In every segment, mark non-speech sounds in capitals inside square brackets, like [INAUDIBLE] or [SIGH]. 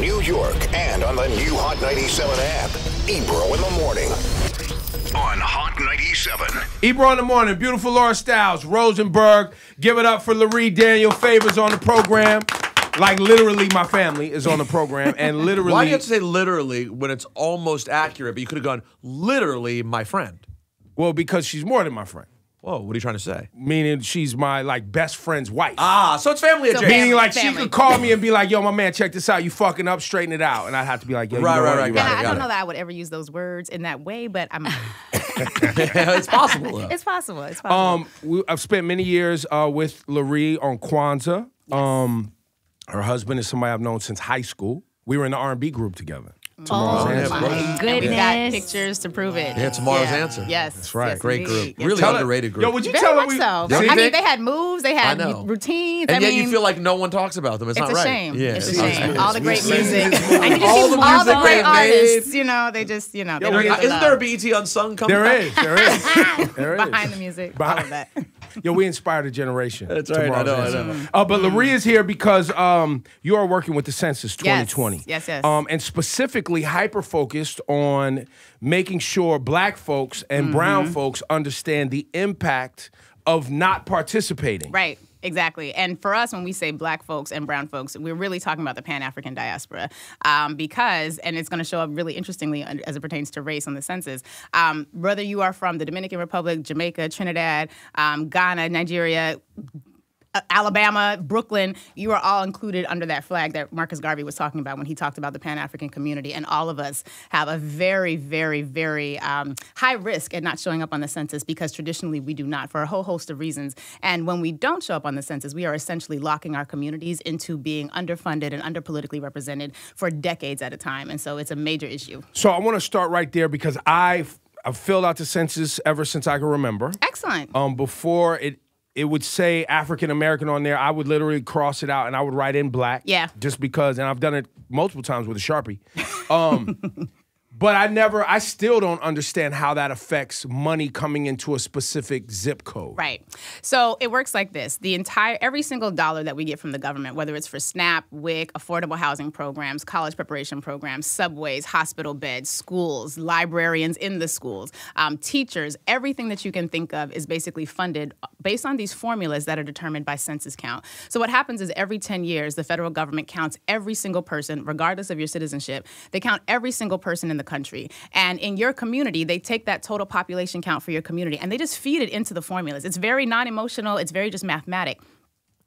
New York and on the new Hot 97 app. Ebro in the morning. On Hot 97. Ebro in the morning, beautiful Laura Stylez, Rosenberg. Give it up for Lurie Daniel Favors on the program. Like literally, my family is on the program, [LAUGHS] and literally. Why do you have to say literally when it's almost accurate, but you could have gone literally my friend? Well, because she's more than my friend. Whoa, what are you trying to say? Meaning she's my like best friend's wife. Ah, so it's family So adjacent. Meaning like she could call me and be like, "Yo, my man, check this out. You fucking up, straighten it out," and I'd have to be like, "Yo, you Right, know right, what? right, You're got I, I don't it. know that I would ever use those words in that way, but I'm. [LAUGHS] [LAUGHS] it's possible though. it's possible. It's possible. Um, we, I've spent many years uh, with Lurie on Kwanzaa. Um, her husband is somebody I've known since high school. We were in the R&B group together. Oh Answer. my Yeah, goodness! We got pictures to prove it. Yeah, tomorrow's answer. Yes, That's right. yes, Great indeed. group. Yes, Really Tell her- underrated group. Yo, would you Very tell her much we? so. I mean, they had moves, they had I know. routines. and I yet mean, you feel like no one talks about them. It's, it's not a right. shame. Yeah, it's a it's shame. All the great Music. music, and you just All see the all the great they've made. artists. You know, they just you know they don't we- Isn't there a love. BET Unsung coming There there is, [LAUGHS] there is. behind the music, Behind- all of that. Yo, we inspired a generation. That's right, I know, I know. Uh, but Lurie is here because um, you are working with the Census 2020. yes, yes. Um, and specifically hyper focused on making sure black folks and Mm-hmm. brown folks understand the impact of not participating. Right. Exactly. And for us, when we say black folks and brown folks, we're really talking about the Pan African diaspora um, because, and it's going to show up really interestingly as it pertains to race on the census. Um, whether you are from the Dominican Republic, Jamaica, Trinidad, um, Ghana, Nigeria, Alabama, Brooklyn, you are all included under that flag that Marcus Garvey was talking about when he talked about the Pan African community. And all of us have a very, very, very um, high risk at not showing up on the census because traditionally we do not for a whole host of reasons. And when we don't show up on the census, we are essentially locking our communities into being underfunded and underpolitically represented for decades at a time. And so it's a major issue. So I want to start right there because I've, I've filled out the census ever since I can remember. Excellent. Um, before it it would say African American on there, I would literally cross it out and I would write in black. Yeah. Just because, and I've done it multiple times with a sharpie. Um, [LAUGHS] but I never, I still don't understand how that affects money coming into a specific zip code. Right. So it works like this. The entire every single dollar that we get from the government, whether it's for SNAP, WIC, affordable housing programs, college preparation programs, subways, hospital beds, schools, librarians in the schools, um, teachers, everything that you can think of is basically funded based on these formulas that are determined by census count. So what happens is every 10 years, the federal government counts every single person, regardless of your citizenship. They count every single person in the country. And in your community, they take that total population count for your community and they just feed it into the formulas. It's very non-emotional, it's very just mathematic.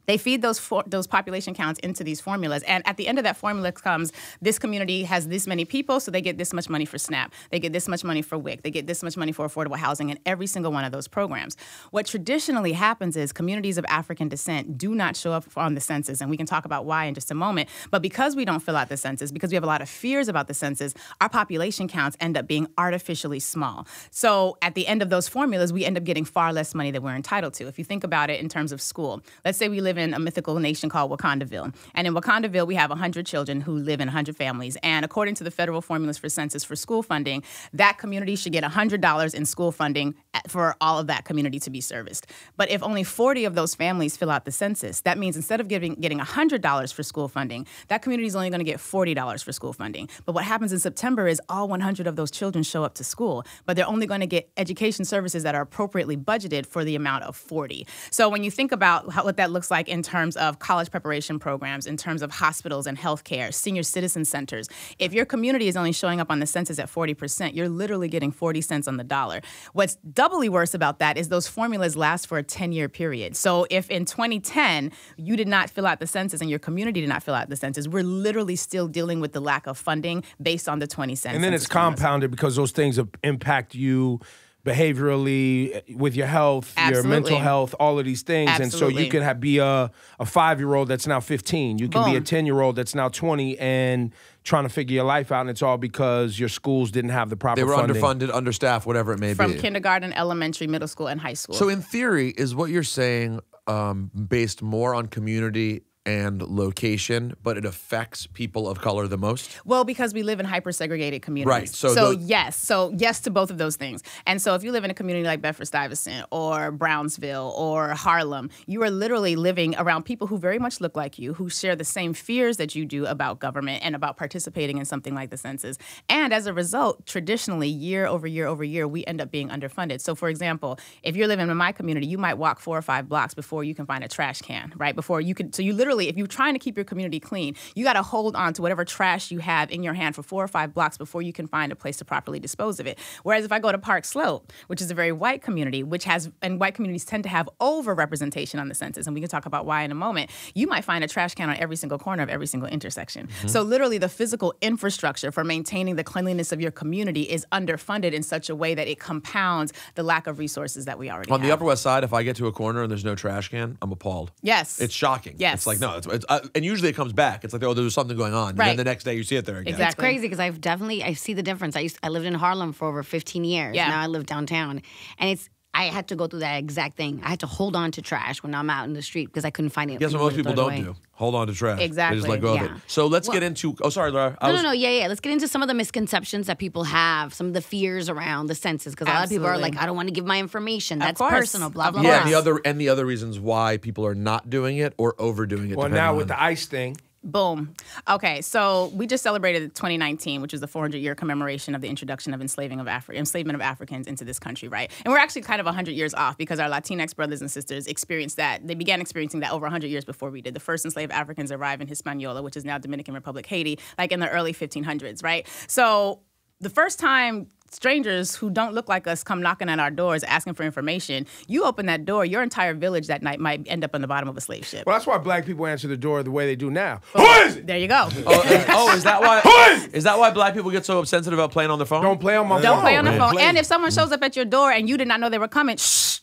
They feed those for, those population counts into these formulas, and at the end of that formula comes this community has this many people, so they get this much money for SNAP, they get this much money for WIC, they get this much money for affordable housing, in every single one of those programs. What traditionally happens is communities of African descent do not show up on the census, and we can talk about why in just a moment. But because we don't fill out the census, because we have a lot of fears about the census, our population counts end up being artificially small. So at the end of those formulas, we end up getting far less money than we're entitled to. If you think about it in terms of school, let's say we live in a mythical nation called Wakandaville. And in Wakandaville, we have 100 children who live in 100 families. And according to the federal formulas for census for school funding, that community should get $100 in school funding for all of that community to be serviced. But if only 40 of those families fill out the census, that means instead of giving, getting $100 for school funding, that community is only going to get $40 for school funding. But what happens in September is all 100 of those children show up to school, but they're only going to get education services that are appropriately budgeted for the amount of 40. So when you think about how, what that looks like in terms of college preparation programs, in terms of hospitals and healthcare, senior citizen centers, if your community is only showing up on the census at 40%, you're literally getting 40 cents on the dollar. What's doubly worse about that is those formulas last for a 10 year period. So if in 2010 you did not fill out the census and your community did not fill out the census, we're literally still dealing with the lack of funding based on the 20 cents. And then it's compounded because those things impact you behaviorally with your health, your mental health, all of these things. And so you can have, be a, a five year old that's now 15. You can be a 10 year old that's now 20 and trying to figure your life out. And it's all because your schools didn't have the proper They were funding. underfunded, understaffed, whatever it may From be. From kindergarten, elementary, middle school, and high school. So in theory, is what you're saying um, based more on community and location, but it affects people of color the most? Well, because we live in hyper segregated communities. Right, so so yes, so yes to both of those things. And so if you live in a community like Bedford Stuyvesant or Brownsville or Harlem, you are literally living around people who very much look like you, who share the same fears that you do about government and about participating in something like the census. And as a result, traditionally, year over year over year, we end up being underfunded. So for example, if you're living in my community, you might walk four or five blocks before you can find a trash can, right? Before you can so you literally, if you're trying to keep your community clean, you got to hold on to whatever trash you have in your hand for four or five blocks before you can find a place to properly dispose of it. Whereas if I go to Park Slope, which is a very white community, which has, and white communities tend to have over representation on the census, and we can talk about why in a moment, you might find a trash can on every single corner of every single intersection. Mm-hmm. So literally, the physical infrastructure for maintaining the cleanliness of your community is underfunded in such a way that it compounds the lack of resources that we already On have. On the Upper West Side, if I get to a corner and there's no trash can, I'm appalled. Yes. It's shocking. Yes. It's like, no, it's, it's uh, and usually it comes back. It's like, oh, there's something going on. And Right. then the next day you see it there again. Exactly. It's crazy because I've definitely I see the difference. I used I lived in Harlem for over 15 years. Yeah. Now I live downtown, and it's I had to go through that exact thing. I had to hold on to trash when I'm out in the street because I couldn't find it. Guess what most people don't away. do? Hold on to trash. They Exactly. just let go of it. So let's Well- get into. Oh, sorry, Laura. I No, was, no, no, yeah, yeah. Let's get into some of the misconceptions that people have, some of the fears around the senses, because a lot of people are like, I don't want to give my information. That's course. personal, blah, Of blah, Yeah, blah. and the other and the other reasons why people are not doing it or overdoing it. Well, depending now on- with the ice thing, Boom. Okay, so we just celebrated 2019, which is the 400 year commemoration of the introduction of enslaving of Afri- enslavement of Africans into this country, right? And we're actually kind of 100 years off because our Latinx brothers and sisters experienced that. They began experiencing that over 100 years before we did. The first enslaved Africans arrived in Hispaniola, which is now Dominican Republic, Haiti, like in the early 1500s, right? So the first time strangers who don't look like us come knocking at our doors asking for information, you open that door, your entire village that night might end up on the bottom of a slave ship. well, that's why black people answer the door the way they do now. Oh, who is it? There you go. [LAUGHS] Oh, is, oh, is that why? [LAUGHS] Who is it? Is that why black people get so sensitive about playing on the phone? Don't play on my phone. Don't play on the phone. Play. And if someone shows up at your door and you did not know they were coming, shh.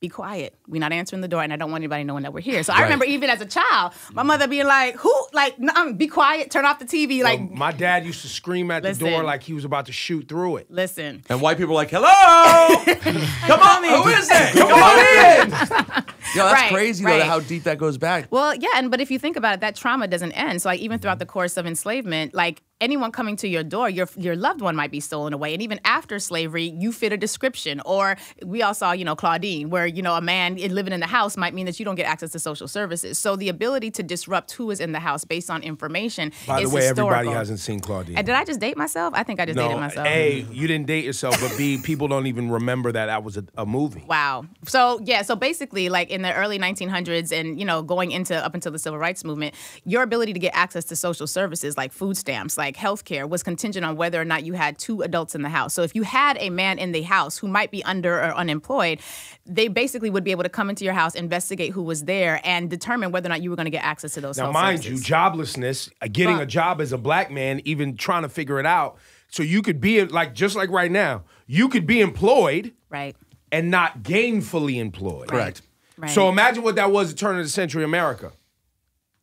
Be quiet. We're not answering the door, and I don't want anybody knowing that we're here. So I remember even as a child, my mother being like, "Who? Like, no, um, be quiet. Turn off the TV. Like, Well, my dad used to scream at the door like he was about to shoot through it. listen." And white people are like, hello, [LAUGHS] come on, in. who is it? Come on in. [LAUGHS] Yo, that's Right, crazy though. How deep that goes back. Well, yeah, and but if you think about it, that trauma doesn't end. So like even throughout the course of enslavement, like anyone coming to your door, your your loved one might be stolen away. And even after slavery, you fit a description. Or we all saw, you know, Claudine, where, you know, a man living in the house might mean that you don't get access to social services. So the ability to disrupt who is in the house based on information By is the way, historical. everybody hasn't seen Claudine. And did I just date myself? I think I just dated no, myself. A, you didn't date yourself, but B, people don't even remember that that was a, a movie. Wow. So yeah, so basically, like in the early 1900s, and you know, going into up until the civil rights movement, your ability to get access to social services like food stamps, like healthcare, was contingent on whether or not you had two adults in the house. So if you had a man in the house who might be under or unemployed, they basically would be able to come into your house, investigate who was there, and determine whether or not you were going to get access to those. Now, health mind you, joblessness, uh, getting a job as a black man, even trying to figure it out. So you could be like, just like right now, you could be employed right. and not gainfully employed. Correct. Right. So imagine what that was at the turn of the century America.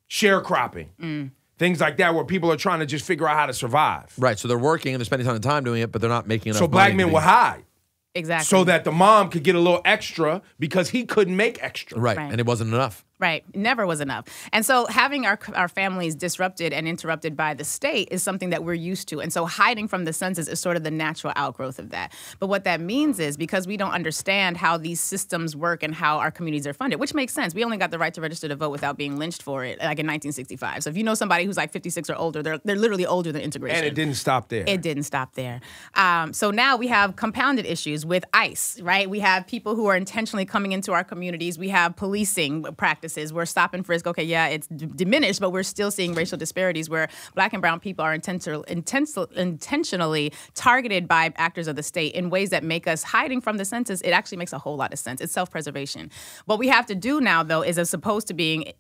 Sharecropping. Mm. Things like that where people are trying to just figure out how to survive. Right. So they're working and they're spending a ton of time doing it, but they're not making enough. So black money men be- would hide Exactly. so that the mom could get a little extra because he couldn't make extra. Right. Right. And it wasn't enough. Right. Never was enough. And so having our, our families disrupted and interrupted by the state is something that we're used to. And so hiding from the census is sort of the natural outgrowth of that. But what that means is because we don't understand how these systems work and how our communities are funded, which makes sense. We only got the right to register to vote without being lynched for it, like in 1965. So if you know somebody who's like 56 or older, they're, they're literally older than integration. And it didn't stop there. It didn't stop there. Um, so now we have compounded issues with ICE, right? We have people who are intentionally coming into our communities. We have policing practices. We're stop and frisk. Okay, yeah, it's diminished, but we're still seeing racial disparities where black and brown people are intentional, intentional, intentionally targeted by actors of the state in ways that make us hiding from the census. It actually makes a whole lot of sense. It's self preservation. What we have to do now, though, is as opposed to being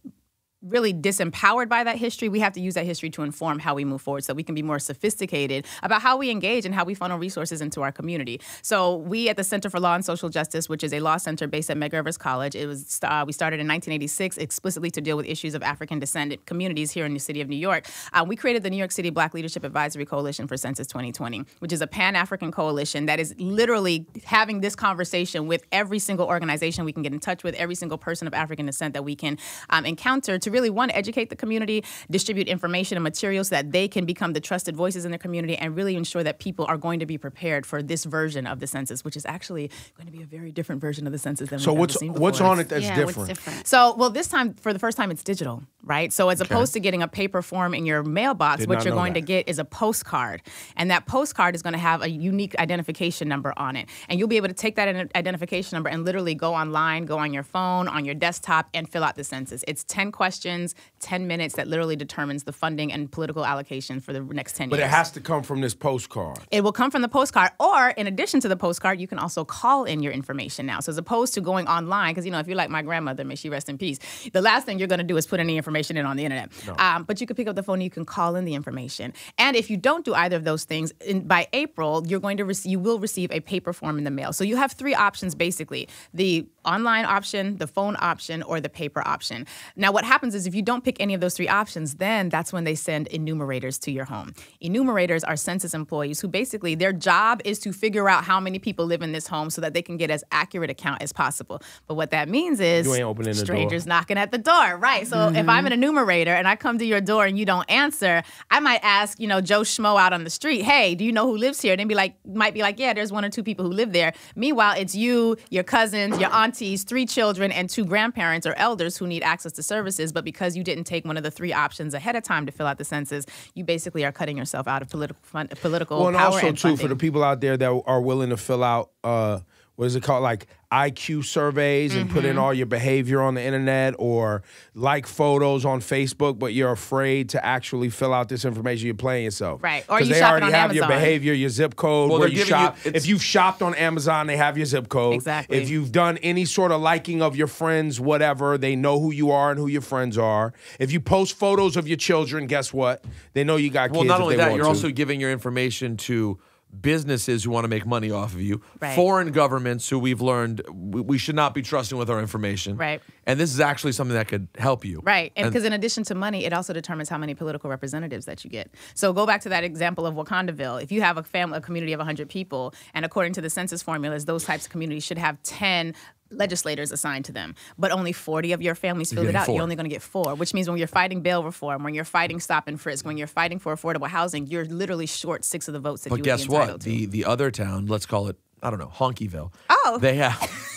really disempowered by that history, we have to use that history to inform how we move forward so we can be more sophisticated about how we engage and how we funnel resources into our community. So we at the Center for Law and Social Justice, which is a law center based at Medgar Evers College, it was uh, we started in 1986 explicitly to deal with issues of African descendant communities here in the city of New York. Uh, we created the New York City Black Leadership Advisory Coalition for Census 2020, which is a Pan-African coalition that is literally having this conversation with every single organization we can get in touch with, every single person of African descent that we can um, encounter to really one, educate the community, distribute information and materials so that they can become the trusted voices in their community, and really ensure that people are going to be prepared for this version of the census, which is actually going to be a very different version of the census than So we've what's ever seen what's before. on it that's yeah, different? what's different? So, well, this time, for the first time, it's digital, right? So, as opposed to getting a paper form in your mailbox, Did what you're know going to get is a postcard. And that postcard is going to have a unique identification number on it. And you'll be able to take that identification number and literally go online, go on your phone, on your desktop, and fill out the census. It's 10 questions, 10 minutes that literally determines the funding and political allocation for the next 10 But years. But it has to come from this postcard. It will come from the postcard, or in addition to the postcard, you can also call in your information now. So as opposed to going online, because you know, if you're like my grandmother, may she rest in peace, the last thing you're going to do is put any information in on the internet. Um, but you can pick up the phone, and you can call in the information, and if you don't do either of those things, in, by April, you're going to receive, you will receive a paper form in the mail. So you have three options basically: the online option, the phone option, or the paper option. Now, what happens is if you don't pick any of those three options, then that's when they send enumerators to your home. Enumerators are census employees who basically their job is to figure out how many people live in this home so that they can get as accurate a count as possible. But what that means is You ain't opening the door. strangers knocking at the door, right? So if I'm an mm-hmm. enumerator and I come to your door and you don't answer, I might ask, you know, Joe Schmo out on the street, hey, do you know who lives here? And they'd be like, might be like, yeah, there's one or two people who live there. Meanwhile, it's you, your cousins, your aunties, three children, and two grandparents or elders who need access to services. But because you didn't take one of the three options ahead of time to fill out the census, you basically are cutting yourself out of political fun, political Well, and power also and too for the people out there that are willing to fill out uh, what is it called, like IQ surveys and put Mm-hmm. in all your behavior on the internet or like photos on Facebook, but you're afraid to actually fill out this information. You're playing yourself, Right. Or Because you they already on have your behavior, your zip code, Well, where you giving you- shop. if you've shopped on Amazon, they have your zip code. Exactly. If you've done any sort of liking of your friends, whatever, they know who you are and who your friends are. If you post photos of your children, guess what? They know you got kids. Well, kids. not if only they that, you're to. also giving your information to businesses who want to make money off of you, Right. foreign governments who we've learned we, we should not be trusting with our information. Right. And this is actually something that could help you. Right. And because in addition to money, it also determines how many political representatives that you get. So go back to that example of Wakandaville. If you have a family, a community of 100 people, and according to the census formulas, those types of communities should have 10 legislators assigned to them, but only 40 of your families filled it out. four. You're only going to get four, which means when you're fighting bail reform, when you're fighting stop and frisk, when you're fighting for affordable housing, you're literally short six of the votes that But you guess what? to. The the other town, let's call it, I don't know, Honkyville. Oh. They have. [LAUGHS]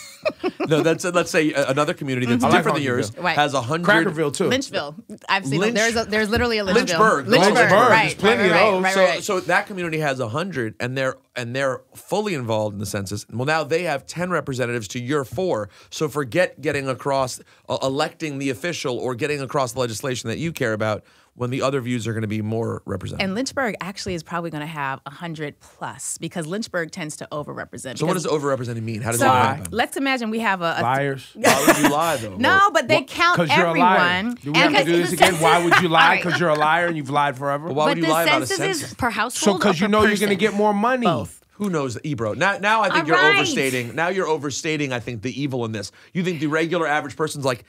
no, that's let's say uh, another community that's I like different than yours Right. has a hundred. Crackerville too. Lynchville. I've seen Lynch- there's a, there's literally a Lynchville. Lynchburg. Lynchburg. Lynchburg. Right. There's plenty right, of right, those. Right, so so that community has a hundred, and they're and they're fully involved in the census. Well, now they have ten representatives to your four. So forget getting across uh, electing the official or getting across the legislation that you care about when the other views are going to be more represented. And Lynchburg actually is probably going to have 100 plus because Lynchburg tends to overrepresent. so what does because- overrepresented mean? How does So it happen? let's imagine we have a. a Liars. [LAUGHS] Why would you lie though? no, but they count Because you're a liar. everyone. Do we have to do this the again? Why would you lie? All right. Because you're a liar and you've lied forever. But why but would you the lie about a census census? is per so household. or because you per know you're going to get more money. Both. Who knows, Ebro? Now, now I think All you're right. overstating. Now you're overstating. I think the evil in this. You think the regular average person's like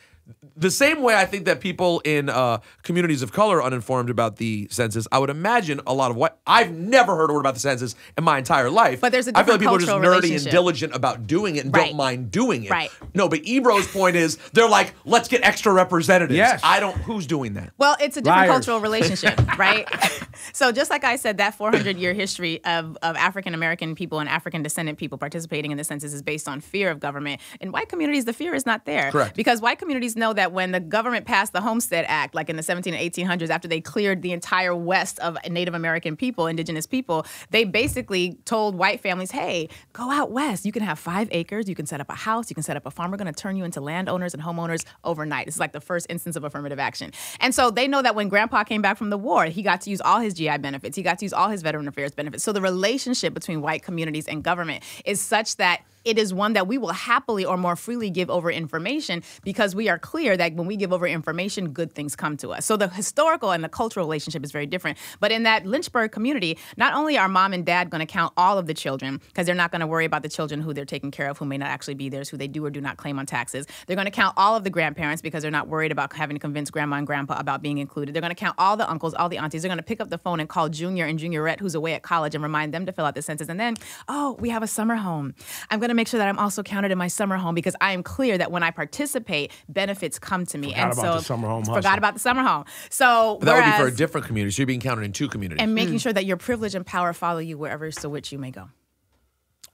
the same way. I think that people in uh, communities of color are uninformed about the census. I would imagine a lot of what I've never heard a word about the census in my entire life. But there's a I feel like people are just nerdy and diligent about doing it and Right. don't mind doing it. Right. No, but Ebro's point is they're like, let's get extra representatives. Yes. I don't. Who's doing that? Well, it's a different Liars. cultural relationship, [LAUGHS] right? so just like I said, that 400 year history of, of African American people and African descendant people participating in the census is based on fear of government. In white communities, the fear is not there. Correct. Because white communities know that when the government passed the Homestead Act, like in the 17 and 1800s, after they cleared the entire west of Native American people, indigenous people, they basically told white families, hey, go out west. You can have five acres. You can set up a house. You can set up a farm. We're going to turn you into landowners and homeowners overnight. This is like the first instance of affirmative action. And so they know that when grandpa came back from the war, he got to use all his GI benefits. He got to use all his veteran affairs benefits. So the relationship between white communities and government is such that it is one that we will happily or more freely give over information because we are clear that when we give over information, good things come to us. So the historical and the cultural relationship is very different. But in that Lynchburg community, not only are mom and dad going to count all of the children because they're not going to worry about the children who they're taking care of, who may not actually be theirs, who they do or do not claim on taxes. They're going to count all of the grandparents because they're not worried about having to convince grandma and grandpa about being included. They're going to count all the uncles, all the aunties. They're going to pick up the phone and call Junior and Juniorette, who's away at college, and remind them to fill out the census. And then, oh, we have a summer home. I'm going to make sure that I'm also counted in my summer home because I am clear that when I participate, benefits come to me. Forgot and about so the summer home forgot hustle. about the summer home. So But that would be for a different community. So you're being counted in two communities. and Mm. making sure that your privilege and power follow you wherever so which you may go.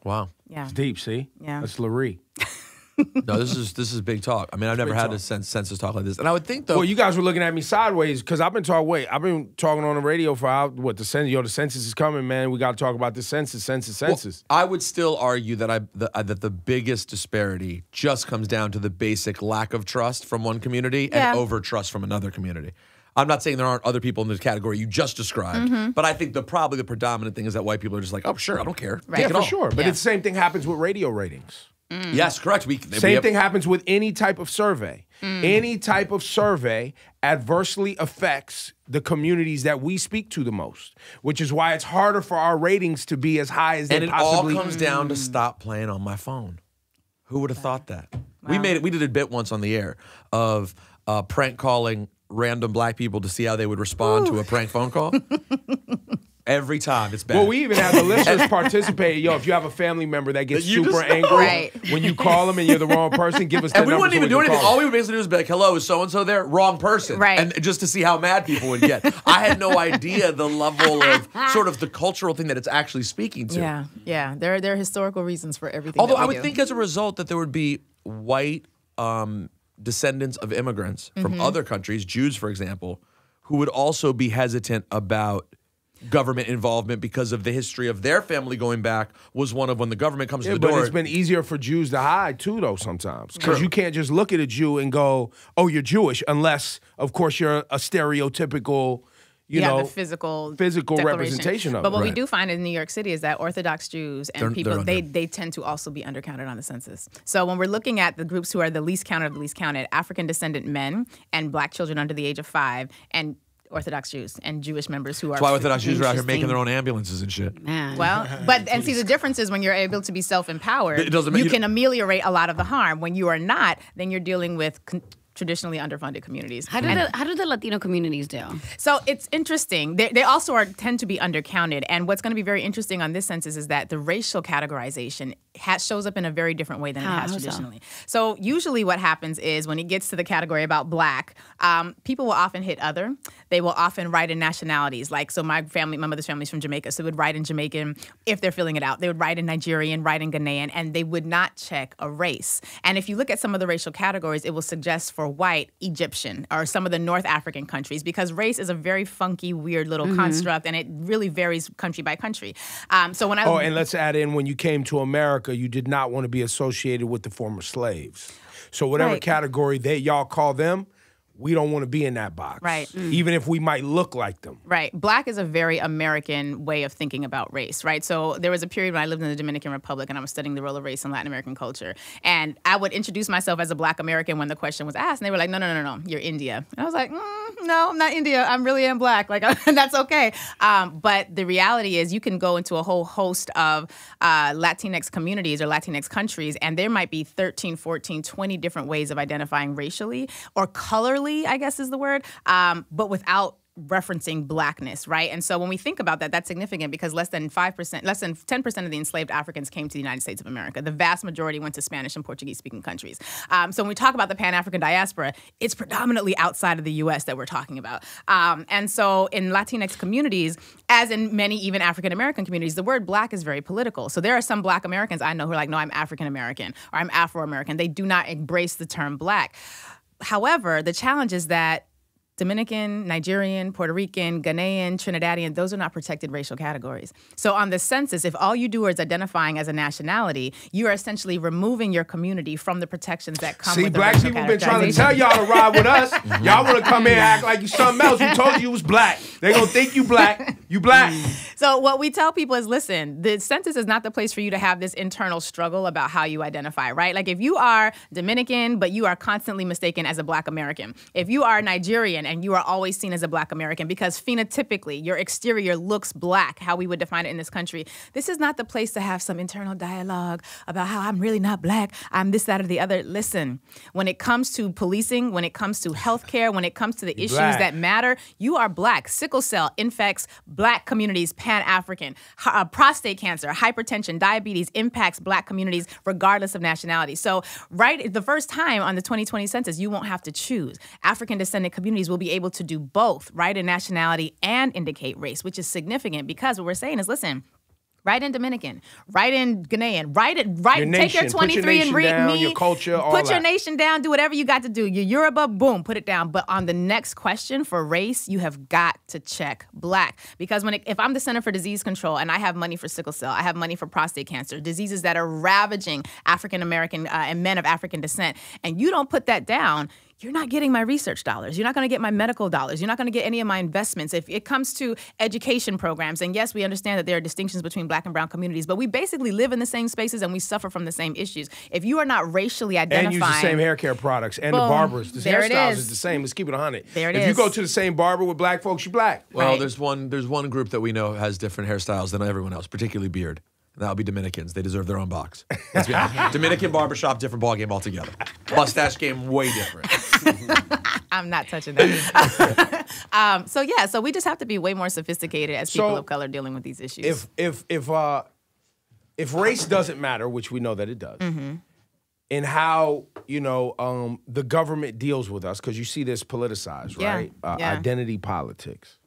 wow. Yeah. It's deep, see? Yeah. That's Lurie. [LAUGHS] No, this is this is big talk. I mean, I've never had talk. a sense, census talk like this. And I would think though. Well, you guys were looking at me sideways because I've been talking. Wait, I've been talking on the radio for how, what the census. Yo, the census is coming, man. We got to talk about the census, census, Well, census. I would still argue that I the, uh, that the biggest disparity just comes down to the basic lack of trust from one community Yeah. and over trust from another community. I'm not saying there aren't other people in this category you just described, Mm-hmm. but I think the probably the predominant thing is that white people are just like, oh, sure, I don't care. Right. Take yeah, it for all. sure. But Yeah. the same thing happens with radio ratings. Yes, correct. We, we Same have- thing happens with any type of survey. Any type of survey adversely affects the communities that we speak to the most, which is why it's harder for our ratings to be as high as they possibly. And it all possibly. comes down to stop playing on my phone. Who would have thought that? We made it. We did a bit once on the air of uh, prank calling random black people to see how they would respond to a prank phone call. [LAUGHS] Every time it's bad. well, we even have the listeners [LAUGHS] participate. Yo, if you have a family member that gets You super angry Right. when you call them and you're the wrong person, give us. and the we number wouldn't so even do anything. All we would basically do is be like, "Hello, is so and so there?" Wrong person, Right. And just to see how mad people would get. I had no idea the level of [LAUGHS] sort of the cultural thing that it's actually speaking to. Yeah, yeah. There, there are historical reasons for everything. Although that we I would do. think as a result that there would be white um, descendants of immigrants Mm-hmm. from other countries, Jews, for example, who would also be hesitant about government involvement because of the history of their family going back was one of when the government comes Yeah, to the but door. it's been easier for Jews to hide too, though. Sometimes because you can't just look at a Jew and go, "Oh, you're Jewish," unless, of course, you're a stereotypical, you yeah, know, the physical physical representation of it. But it. what we do find in New York City is that Orthodox Jews and They're- people they're they they tend to also be undercounted on the census. So when we're looking at the groups who are the least counted of the least counted, African descendant men and black children under the age of five and Orthodox Jews and Jewish members who are That's why Orthodox Jews are out here making their own ambulances and shit. Man. Well, [LAUGHS] but and see the difference is when you're able to be self-empowered, It doesn't you you can ameliorate a lot of the harm. When you are not, then you're dealing with con- traditionally underfunded communities. How do And- the how do the Latino communities do? so it's interesting. They, they also are tend to be undercounted. And what's going to be very interesting on this census is that the racial categorization has, shows up in a very different way than How- it has how so? traditionally. So? usually what happens is when it gets to the category about black, um, people will often hit other. They will often write in nationalities. Like so, my family, my mother's family is from Jamaica, so they would write in Jamaican if they're filling it out. They would write in Nigerian, write in Ghanaian, and they would not check a race. And if you look at some of the racial categories, it will suggest for white Egyptian or some of the North African countries because race is a very funky, weird little Mm-hmm. construct, and it really varies country by country. Um, so when I Oh, and let's add in when you came to America, you did not want to be associated with the former slaves. So whatever Right. category they y'all call them, we don't want to be in that box. Right. Mm. Even if we might look like them. Right. Black is a very American way of thinking about race, right? So there was a period when I lived in the Dominican Republic and I was studying the role of race in Latin American culture. And I would introduce myself as a black American when the question was asked. And they were like, no, no, no, no, you're India. And I was like, mm, no, I'm not India. I'm really am black. Like, [LAUGHS] that's okay. Um, but the reality is you can go into a whole host of uh, Latinx communities or Latinx countries, and there might be 13, 14, 20 different ways of identifying racially or I guess is the word, um, but without referencing blackness, right? And so when we think about that, that's significant because less than 5%, less than 10% of the enslaved Africans came to the United States of America. The vast majority went to Spanish and Portuguese speaking countries. Um, so when we talk about the Pan African diaspora, it's predominantly outside of the US that we're talking about. Um, and so in Latinx communities, as in many even African American communities, the word black is very political. So there are some black Americans I know who are like, no, I'm African American or I'm Afro American. They do not embrace the term black. However, the challenge is that Dominican, Nigerian, Puerto Rican, Ghanaian, Trinidadian, those are not protected racial categories. So on the census, if all you do is identifying as a nationality, you are essentially removing your community from the protections that come See, with black people been trying to tell y'all to ride with us. [LAUGHS] Mhm. y'all want to come in and act like you something else. We told you you was black. They gonna think you black. You black. [LAUGHS] So what we tell people is listen, the census is not the place for you to have this internal struggle about how you identify, right? Like if you are Dominican, but you are constantly mistaken as a black American. If you are Nigerian and you are always seen as a black American because phenotypically your exterior looks black, how we would define it in this country, this is not the place to have some internal dialogue about how I'm really not black, I'm this, that, or the other. Listen, when it comes to policing, when it comes to healthcare, when it comes to the issues black. that matter, you are black. Sickle cell infects black communities pan Pan African. Uh, prostate cancer, hypertension, diabetes impacts black communities regardless of nationality. So, right the first time on the 2020 census, you won't have to choose. African descendant communities will be able to do both, write in nationality and indicate race, which is significant because what we're saying is listen, Write in Dominican, write in Ghanaian, write it, write, Your take your nation, your 23 and read down, me. your culture, Put your that. nation down, do whatever you got to do. Your Yoruba, boom, put it down. But on the next question for race, you have got to check black. Because when it, if I'm the Center for Disease Control and I have money for sickle cell, I have money for prostate cancer, diseases that are ravaging African American uh, and men of African descent, and you don't put that down, you're not getting my research dollars. You're not going to get my medical dollars. You're not going to get any of my investments. If it comes to education programs, and yes, we understand that there are distinctions between black and brown communities, but we basically live in the same spaces and we suffer from the same issues. If you are not racially identifying. and use the same hair care products and the barbers. The hairstyles is. is the same. Let's keep it 100. There it if you go to the same barber with black folks, you're black. Well, Right. there's one there's one group that we know has different hairstyles than everyone else, particularly beard. And that'll be Dominicans. They deserve their own box. Let's be honest. Dominican barbershop, different ballgame altogether. Mustache game, way different. I'm not touching that. [LAUGHS] um, so yeah, so we just have to be way more sophisticated as people So, of color dealing with these issues. If if if uh if race doesn't matter, which we know that it does, Mm-hmm. in how you know um, the government deals with us, because you see this politicized, Yeah, right? Uh, yeah. Identity politics.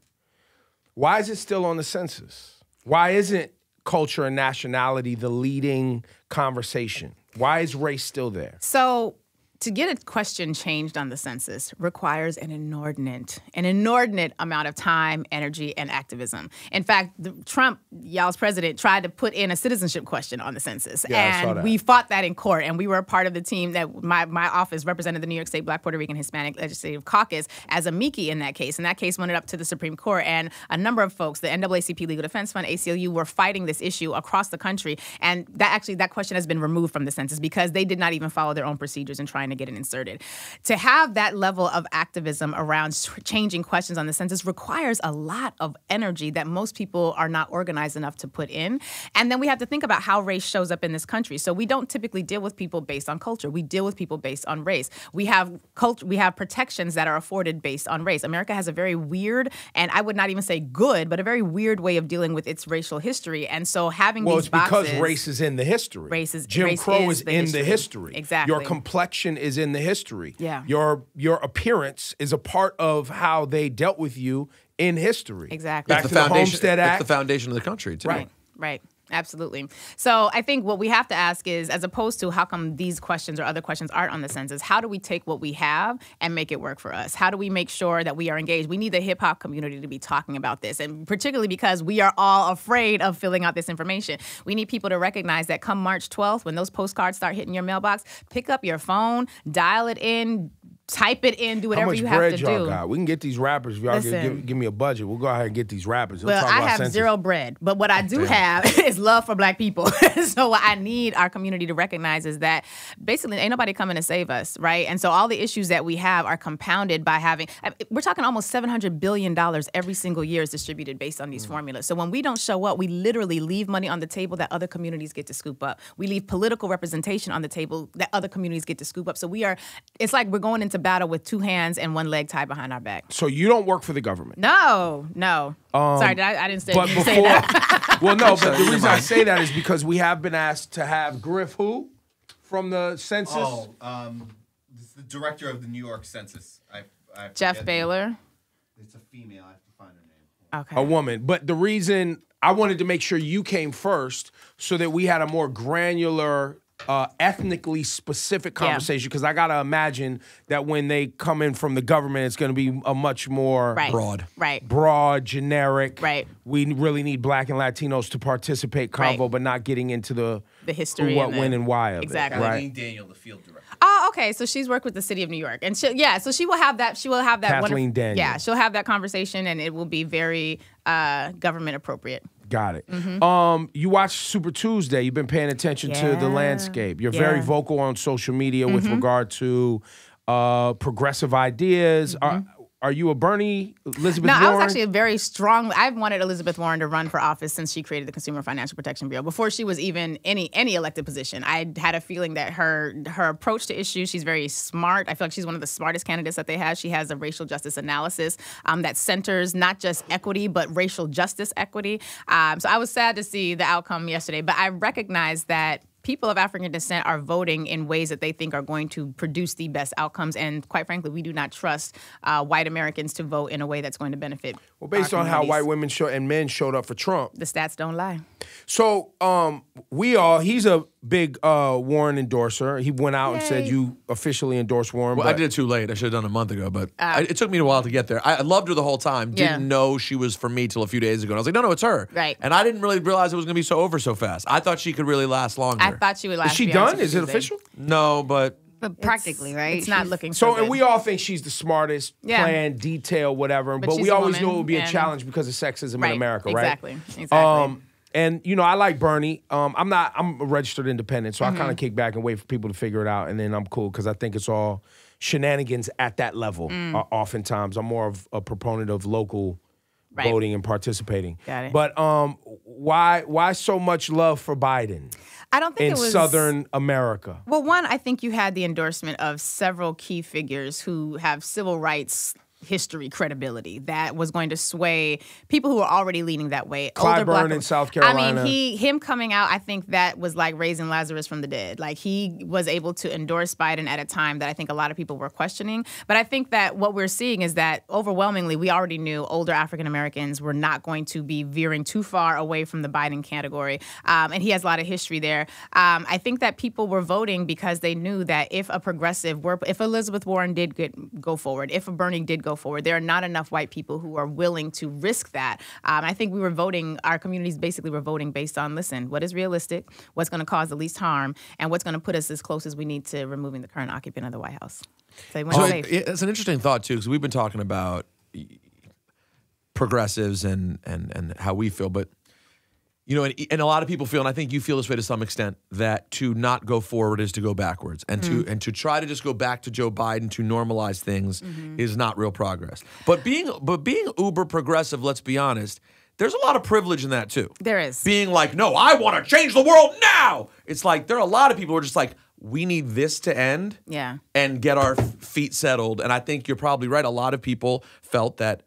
Why is it still on the census? Why isn't culture and nationality the leading conversation? Why is race still there? So to get a question changed on the census requires an inordinate, an inordinate amount of time, energy, and activism. In fact, the, Trump, y'all's president, tried to put in a citizenship question on the census, Yeah, I saw and that. we fought that in court. And we were a part of the team that my my office represented the New York State Black Puerto Rican Hispanic Legislative Caucus as amicus in that case. And that case went up to the Supreme Court, and a number of folks, the NAACP Legal Defense Fund, ACLU, were fighting this issue across the country. And that actually that question has been removed from the census because they did not even follow their own procedures in trying to get it inserted. To have that level of activism around changing questions on the census requires a lot of energy that most people are not organized enough to put in. And then we have to think about how race shows up in this country. So we don't typically deal with people based on culture. We deal with people based on race. We have culture. We have protections that are afforded based on race. America has a very weird, and I would not even say good, but a very weird way of dealing with its racial history. And so having Well, it's because race is in the history. Race is- Jim race Crow is is, the in history. the history. Exactly. Your complexion is in the history. Yeah. Your your appearance is a part of how they dealt with you in history. Exactly. Back It's to the the foundation. Homestead it's Act. the foundation of the country, too. Right, right. Absolutely. So I think what we have to ask is, as opposed to how come these questions or other questions aren't on the census, how do we take what we have and make it work for us? How do we make sure that we are engaged? We need the hip hop community to be talking about this, and particularly because we are all afraid of filling out this information. We need people to recognize that come March 12th, when those postcards start hitting your mailbox, pick up your phone, dial it in. Type it in, do whatever you have to do. How much bread y'all got? We can get these rappers. If y'all Listen. give, give me a budget, we'll go ahead and get these rappers. We'll I about have census. zero bread, but what I do have [LAUGHS] is love for black people. [LAUGHS] so what I need our community to recognize is that basically ain't nobody coming to save us, right? And so all the issues that we have are compounded by having we're talking almost 700 billion dollars every single year is distributed based on these Mm. formulas. So when we don't show up, we literally leave money on the table that other communities get to scoop up. We leave political representation on the table that other communities get to scoop up. So we are it's like we're going into battle with two hands and one leg tied behind our back. So you don't work for the government. No, no. Sorry, did I, I didn't say, Um, But say that. [LAUGHS] [LAUGHS] well, no, but the reason I say that is because we have been asked to have Griff who from the census. Oh, um, the director of the New York Census. I, I Jeff forget- Baylor. It's a female. I have to find her name. Okay. a woman. But the reason I wanted to make sure you came first so that we had a more granular, uh, ethnically specific conversation. Because I got to imagine that when they come in from the government, it's going to be a much more Right. Broad. Right. broad, generic. Right. We really need black and Latinos to participate convo, Right. but not getting into the The history who, what, and the- when, and why of Exactly. it. Right. Kathleen Daniel, the field director. Oh, okay. So she's worked with the city of New York, and she, yeah, so she will have that. She will have that. Kathleen wonderf- Daniel. Yeah, she'll have that conversation, and it will be very uh, government appropriate. Got it. Um, you watch Super Tuesday. You've been paying attention to the Mm-hmm. Landscape. You're very Yeah. Mm-hmm. vocal on social media with regard to uh, progressive ideas. Are, are you a Bernie Elizabeth No, Warren? I was actually a very strong. I've wanted Elizabeth Warren to run for office since she created the Consumer Financial Protection Bureau. Before she was even any any elected position, I had a feeling that her her approach to issues. She's very smart. I feel like she's one of the smartest candidates that they have. She has a racial justice analysis um, that centers not just equity but racial justice equity. Um, so I was sad to see the outcome yesterday, but I recognize that people of African descent are voting in ways that they think are going to produce the best outcomes. And quite frankly, we do not trust uh, white Americans to vote in a way that's going to benefit. well, based our on how white women show, and men showed up for Trump. the stats don't lie. So, um, we all he's a big uh, Warren endorser. He went out and said you officially endorsed Warren. Well, I did it too late. I should have done it a month ago, but I, it took me a while to get there. I, I loved her the whole time. Didn't know she was for me till a few days ago. And I was like, no, no, it's her. Right. And I didn't really realize it was going to be so over so fast. I thought she could really last longer. I thought she would last. Is she done? Is it official? no, but But practically, right? It's not looking So, so. and we all think she's the smartest, Yeah. plan, detail, whatever. But, she's we always woman, knew it would be a challenge because of sexism Right, in America, right? exactly, exactly. Um, and you know, I like Bernie. Um, I'm not. I'm a registered independent, so Mm-hmm. I kind of kick back and wait for people to figure it out, and then I'm cool because I think it's all shenanigans at that level. Mm. Uh, oftentimes, I'm more of a proponent of local. Right. Voting and participating. Got it. But um, why why so much love for Biden I don't think in it was Southern America? Well, one, I think you had the endorsement of several key figures who have civil rights history credibility that was going to sway people who were already leaning that way. Clyburn black- in South Carolina. I mean, he him coming out, I think that was like raising Lazarus from the dead. Like he was able to endorse Biden at a time that I think a lot of people were questioning. But I think that what we're seeing is that overwhelmingly we already knew older African Americans were not going to be veering too far away from the Biden category. Um, and he has a lot of history there. Um, I think that people were voting because they knew that if a progressive were, if Elizabeth Warren did get, go forward, if a Bernie did go forward, there are not enough white people who are willing to risk that. Um, I think we were voting, our communities basically were voting based on listen, what is realistic, what's going to cause the least harm, and what's going to put us as close as we need to removing the current occupant of the White House. So they went So it- it's an interesting thought too, because we've been talking about progressives and and and how we feel, but you know, and, and a lot of people feel, and I think you feel this way to some extent, that to not go forward is to go backwards, and to mm. and to try to just go back to Joe Biden to normalize things mm-hmm. is not real progress. But being but being uber progressive, let's be honest, there's a lot of privilege in that too. There is. being like, no, I want to change the world now. It's like there are a lot of people who are just like, we need this to end Yeah. and get our feet settled. And I think you're probably right. A lot of people felt that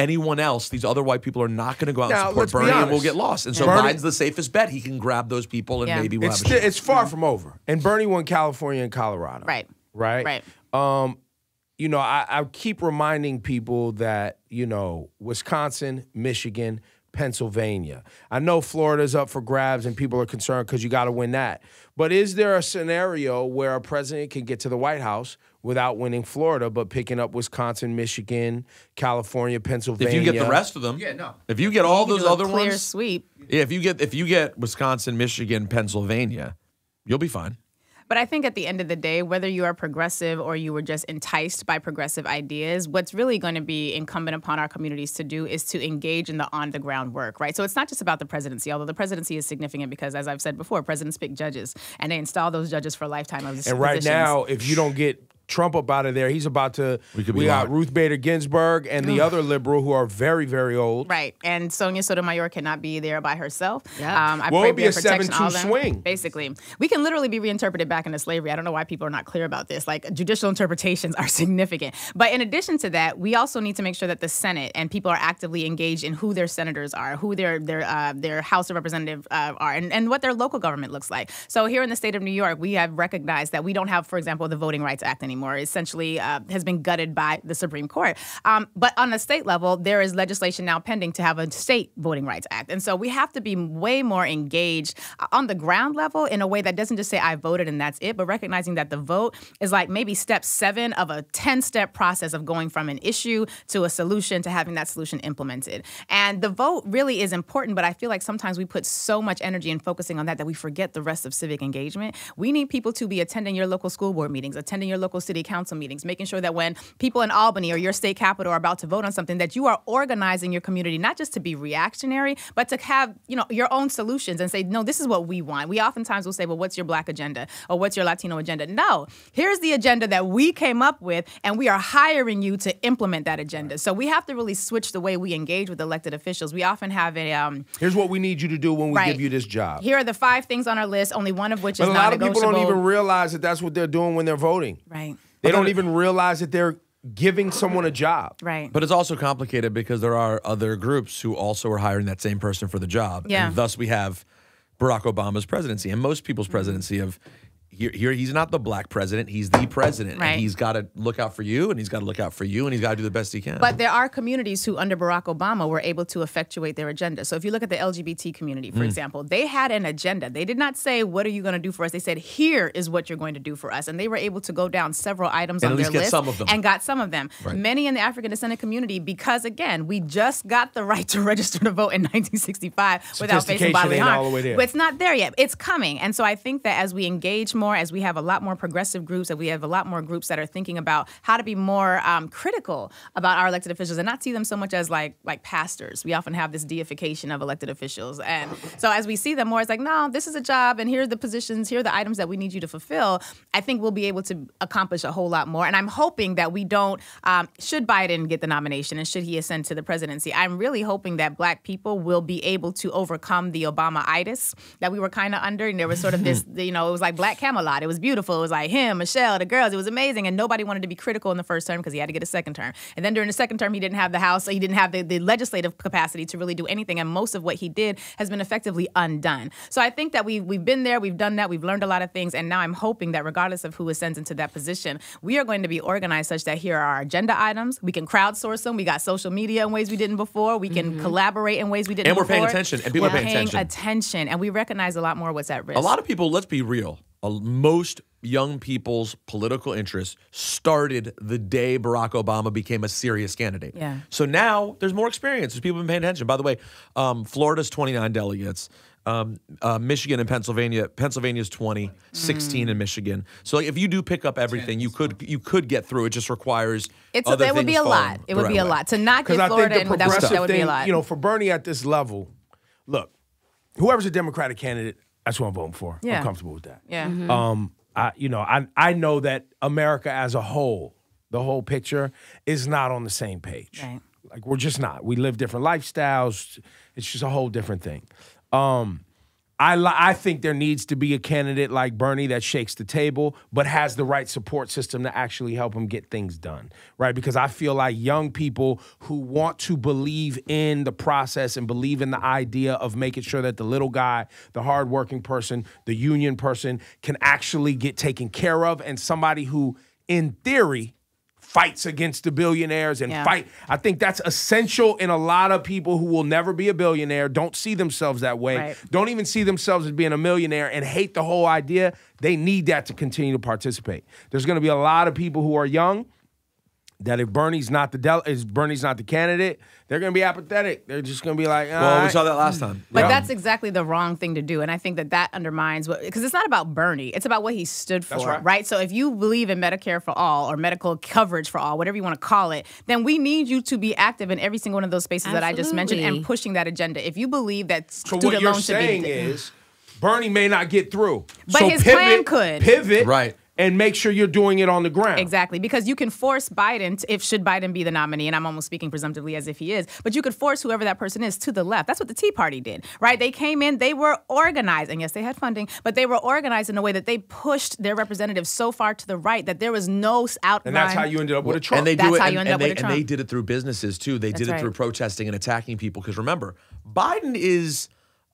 anyone else, these other white people, are not going to go out Now, and support Bernie and we'll get lost. And so Bernie- Biden's the safest bet. He can grab those people and Yeah. maybe we'll It's have a still, it's far from over. And Bernie won California and Colorado. Right. Right. Right. Um, you know, I, I keep reminding people that you know Wisconsin, Michigan, Pennsylvania. I know Florida's up for grabs, and people are concerned because you got to win that. But is there a scenario where a president can get to the White House without winning Florida, but picking up Wisconsin, Michigan, California, Pennsylvania? if you get the rest of them, Yeah, no. If you get all You those do a other clear ones, sweep. yeah. If you get if you get Wisconsin, Michigan, Pennsylvania, you'll be fine. But I think at the end of the day, whether you are progressive or you were just enticed by progressive ideas, what's really going to be incumbent upon our communities to do is to engage in the on the ground work, right? So it's not just about the presidency, although the presidency is significant because, as I've said before, presidents pick judges and they install those judges for a lifetime of And right positions. now, if you don't get Trump up out of there, he's about to. We could we got locked. Ruth Bader Ginsburg and the other liberal who are very, very old. Right, and Sonia Sotomayor cannot be there by herself. Yeah. Um, I Well, pray it'd be a protection, 7-2 all of them. swing. Basically, we can literally be reinterpreted back into slavery. I don't know why people are not clear about this. Like judicial interpretations are [LAUGHS] significant, but in addition to that, we also need to make sure that the Senate and people are actively engaged in who their senators are, who their their uh, their House of Representatives uh, are, and, and what their local government looks like. So here in the state of New York, we have recognized that we don't have, for example, the Voting Rights Act anymore. Or essentially, uh, has been gutted by the Supreme Court. Um, but on the state level, there is legislation now pending to have a state Voting Rights Act, and so we have to be way more engaged uh, on the ground level in a way that doesn't just say I voted and that's it, but recognizing that the vote is like maybe step seven of a ten-step process of going from an issue to a solution to having that solution implemented. And the vote really is important, but I feel like sometimes we put so much energy in focusing on that that we forget the rest of civic engagement. We need people to be attending your local school board meetings, attending your local city council meetings, making sure that when people in Albany or your state capital are about to vote on something, that you are organizing your community not just to be reactionary, but to have you know your own solutions and say, no, this is what we want. We oftentimes will say, well, what's your black agenda or what's your Latino agenda? No, here's the agenda that we came up with, and we are hiring you to implement that agenda. So we have to really switch the way we engage with elected officials. We often have a um, Here's what we need you to do when we Right. give you this job. here are the five things on our list, only one of which but is a lot of people don't even realize that that's what they're doing when they're voting. right, They don't even realize that they're giving someone a job. right. But it's also complicated because there are other groups who also are hiring that same person for the job. Yeah. And thus we have Barack Obama's presidency and most people's Mm-hmm. presidency of here, here he's not the black president, he's the president. Right. And he's got to look out for you and he's got to look out for you and he's got to do the best he can. But there are communities who, under Barack Obama, were able to effectuate their agenda. So if you look at the LGBT community, Mm. for example, they had an agenda. They did not say, What are you going to do for us? They said, Here is what you're going to do for us. And they were able to go down several items And on at least their get list some of them. and got some of them. Right. Many in the African descendant community, because again, we just got the right to [LAUGHS] register to vote in 1965 without facing bodily harm. all the way there. But it's not there yet. It's coming. And so I think that as we engage more, as we have a lot more progressive groups, that we have a lot more groups that are thinking about how to be more um, critical about our elected officials and not see them so much as like like pastors. We often have this deification of elected officials. And so as we see them more, it's like, no, this is a job and here are the positions, here are the items that we need you to fulfill. I think we'll be able to accomplish a whole lot more. And I'm hoping that we don't, um, should Biden get the nomination and should he ascend to the presidency, I'm really hoping that black people will be able to overcome the Obama-itis that we were kind of under. And there was sort of this, [LAUGHS] you know, it was like Black Camelot. It was beautiful. It was like him, Michelle, the girls. It was amazing. And nobody wanted to be critical in the first term because he had to get a second term. And then during the second term, he didn't have the House. So he didn't have the, the legislative capacity to really do anything. And most of what he did has been effectively undone. So I think that we, we've been there. We've done that. We've learned a lot of things. And now I'm hoping that regardless of who ascends into that position, we are going to be organized such that here are our agenda items. We can crowdsource them. We got social media in ways we didn't before. We can mm-hmm. collaborate in ways we didn't And we're paying before. attention, and people We're are paying attention. attention. And we recognize a lot more what's at risk. A lot of people, let's be real, a- most young people's political interests started the day Barack Obama became a serious candidate. Yeah. So now there's more experience. There's people been paying attention. By the way, um, Florida's 29 delegates. Um, uh, Michigan and Pennsylvania. Pennsylvania's 20, 16 Mm. in Michigan. So like, if you do pick up everything, you could you could get through. It just requires It's a, other it would be a lot. It the would be right a way. lot to not Because get I Florida think in the with that, would- that would be a lot. you know, for Bernie at this level, look, whoever's a Democratic candidate, that's what I'm voting for. Yeah. I'm comfortable with that. yeah. Um, I, you know, I I know that America as a whole, the whole picture, is not on the same page. Right. Like we're just not. We live different lifestyles. It's just a whole different thing. Um, I I think there needs to be a candidate like Bernie that shakes the table, but has the right support system to actually help him get things done, right? Because I feel like young people who want to believe in the process and believe in the idea of making sure that the little guy, the hardworking person, the union person can actually get taken care of, and somebody who, in theory, fights against the billionaires and Yeah. fight. I think that's essential in a lot of people who will never be a billionaire, don't see themselves that way, Right. don't even see themselves as being a millionaire and hate the whole idea. They need that to continue to participate. There's going to be a lot of people who are young that if Bernie's not the del- is Bernie's not the candidate, they're going to be apathetic. They're just going to be like, Well, we saw that last time. But Yeah. that's exactly the wrong thing to do. And I think that that undermines what, because it's not about Bernie, it's about what he stood for, That's right. So if you believe in Medicare for all or medical coverage for all, whatever you want to call it, then we need you to be active in every single one of those spaces that I just mentioned and pushing that agenda. If you believe that So student what you're loans should saying be. is Bernie may not get through. But so his pivot, plan could. Pivot. Right. And make sure you're doing it on the ground. Exactly, because you can force Biden, to, if should Biden be the nominee, and I'm almost speaking presumptively as if he is, but you could force whoever that person is to the left. That's what the Tea Party did, right? They came in, they were organized, and yes, they had funding, but they were organized in a way that they pushed their representatives so far to the right that there was no outline. And that's how you ended up with a Trump. And they That's do it, how and, you end and up they, with a and they did it through businesses too. They did That's it through protesting and attacking people. Because remember, Biden is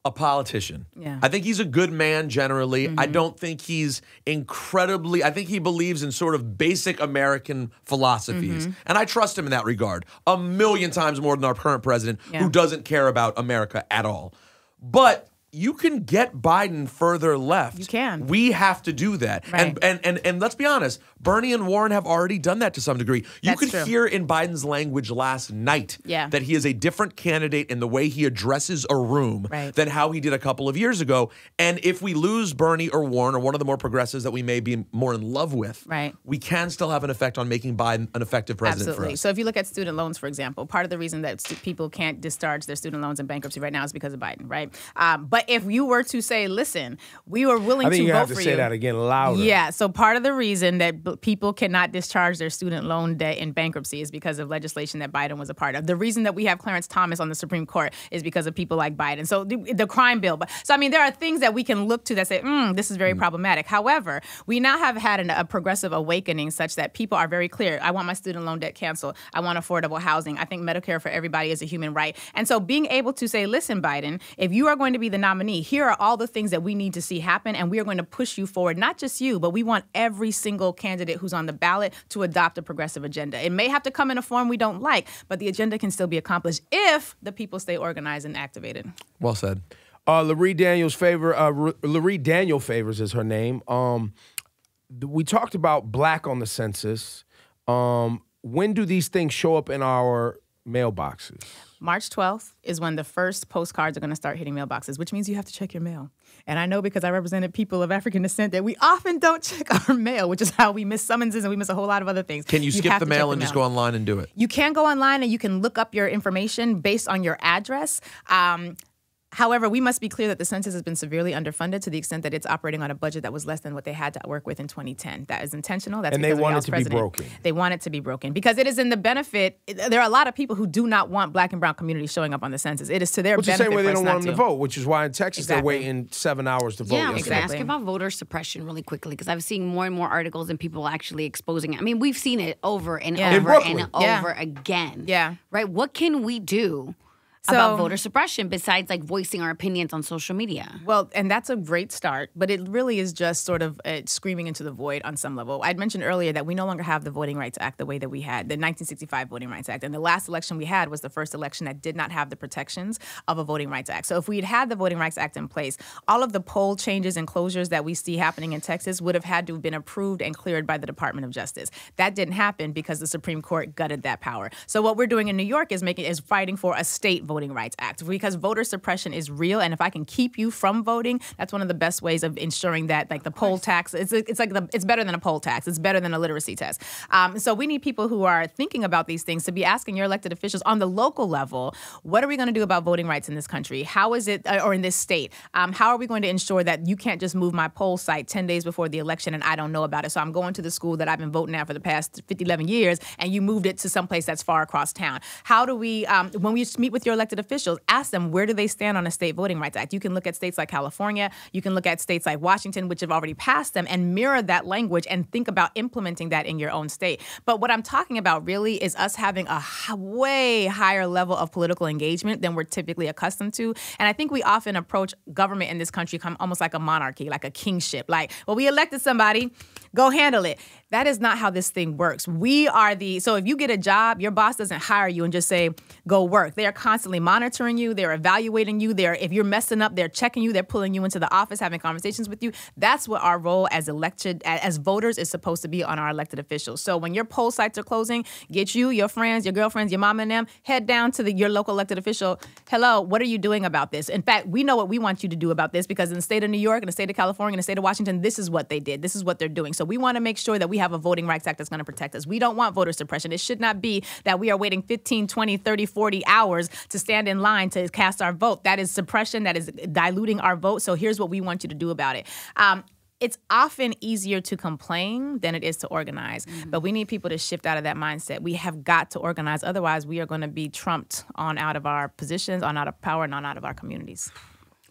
a politician. Yeah. Mm-hmm. I think he's a good man generally. I don't think he's incredibly. I think he believes in sort of basic American philosophies, Mm-hmm. and I trust him in that regard a million times more than our current president, Yeah. who doesn't care about America at all. But you can get Biden further left. You can. We have to do that. And, Right. and and and let's be honest, Bernie and Warren have already done that to some degree. You That's could true. hear in Biden's language last night Yeah. that he is a different candidate in the way he addresses a room Right. than how he did a couple of years ago. And if we lose Bernie or Warren or one of the more progressives that we may be more in love with, Right. we can still have an effect on making Biden an effective president Absolutely. for us. So if you look at student loans, for example, part of the reason that people can't discharge their student loans in bankruptcy right now is because of Biden, right? Um, but if you were to say, listen, we were willing I think to you vote have to for say you. that again louder. Yeah. So part of the reason that b- people cannot discharge their student loan debt in bankruptcy is because of legislation that Biden was a part of. The reason that we have Clarence Thomas on the Supreme Court is because of people like Biden. So the, the crime bill. But so I mean, there are things that we can look to that say, mm, this is very problematic. However, we now have had an, a progressive awakening such that people are very clear. I want my student loan debt canceled. I want affordable housing. I think Medicare for everybody is a human right. And so being able to say, listen, Biden, if you are going to be the nominee, here are all the things that we need to see happen, and we are going to push you forward. Not just you, but we want every single candidate who's on the ballot to adopt a progressive agenda. It may have to come in a form we don't like, but the agenda can still be accomplished if the people stay organized and activated. well said. Uh, Lurie Daniel Favors. Uh, R- Lurie Daniel Favors is her name. Um, we talked about black on the census. Um, when do these things show up in our mailboxes? March 12th is when the first postcards are going to start hitting mailboxes, which means you have to check your mail. And I know because I represented people of African descent that we often don't check our [LAUGHS] mail, which is how we miss summonses and we miss a whole lot of other things. Can you skip have the mail and just go online and do it? You can go online and you can look up your information based on your address. Um, However, we must be clear that the census has been severely underfunded to the extent that it's operating on a budget that was less than what they had to work with in 2010. That is intentional. That's And they because of want it y'all's to be president. broken. They want it to be broken because it is in the benefit. There are a lot of people who do not want black and brown communities showing up on the census. It is to their Which is the benefit. same way they don't want them to to. vote, which is why in Texas they're waiting seven hours to vote. Yeah, I was yesterday. going to ask about voter suppression really quickly because I've seen more and more articles and people actually exposing it. I mean, we've seen it over and Yeah. Over and Brooklyn. Yeah. over again. Yeah. Right? What can we do So- about voter suppression besides like voicing our opinions on social media? Well, and that's a great start, but it really is just sort of uh, screaming into the void on some level. I'd mentioned earlier that we no longer have the Voting Rights Act the way that we had the 1965 Voting Rights Act, and the last election we had was the first election that did not have the protections of a Voting Rights Act. So if we had had the Voting Rights Act in place, all of the poll changes and closures that we see happening in Texas would have had to have been approved and cleared by the Department of Justice. That didn't happen because the Supreme Court gutted that power. So what we're doing in New York is making is fighting for a state Voting Rights Act because voter suppression is real, and if I can keep you from voting, that's one of the best ways of ensuring that like the poll tax. It's it's like the, it's better than a poll tax. It's better than a literacy test. Um, so we need people who are thinking about these things to be asking your elected officials on the local level, what are we going to do about voting rights in this country? How is it, uh, or in this state? Um, how are we going to ensure that you can't just move my poll site 10 days before the election and I don't know about it? So I'm going to the school that I've been voting at for the past 50, 11 years, and you moved it to someplace that's far across town. How do we, um, when we meet with your elected officials, ask them where do they stand on a state voting rights act? You can look at states like California, you can look at states like Washington, which have already passed them, and mirror that language and think about implementing that in your own state. But what I'm talking about really is us having a way higher level of political engagement than we're typically accustomed to. And I think we often approach government in this country almost like a monarchy, like a kingship. Like, well, we elected somebody, go handle it. That is not how this thing works. We are the so if you get a job, your boss doesn't hire you and just say go work. They are constantly monitoring you. They're evaluating you. They're if you're messing up, they're checking you. They're pulling you into the office, having conversations with you. That's what our role as elected as voters is supposed to be on our elected officials. So when your poll sites are closing, get you, your friends, your girlfriends, your mom and them head down to the, your local elected official. Hello, what are you doing about this? In fact, we know what we want you to do about this because in the state of New York, in the state of California, in the state of Washington, this is what they did. This is what they're doing. So we want to make sure that we have a voting rights act that's going to protect us. We don't want voter suppression. It should not be that we are waiting 15, 20, 30, 40 hours to stand in line to cast our vote. That is suppression. That is diluting our vote. So here's what we want you to do about it. Um, it's often easier to complain than it is to organize. But we need people to shift out of that mindset. We have got to organize. Otherwise, we are going to be trumped on out of our positions, on out of power, and on out of our communities.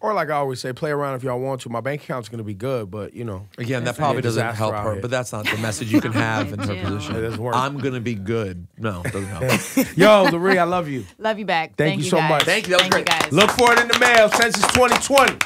Or like I always say, play around if y'all want to. My bank account's gonna be good, but you know. Again, that probably doesn't help her, but that's not the message you can [LAUGHS] have in her position. It doesn't work. I'm gonna be good. No, it doesn't help. [LAUGHS] Yo, Lurie, I love you. Love you back. Thank you so guys. much. Thank you. That was Thank great. You guys. Look for it in the mail. Census 2020.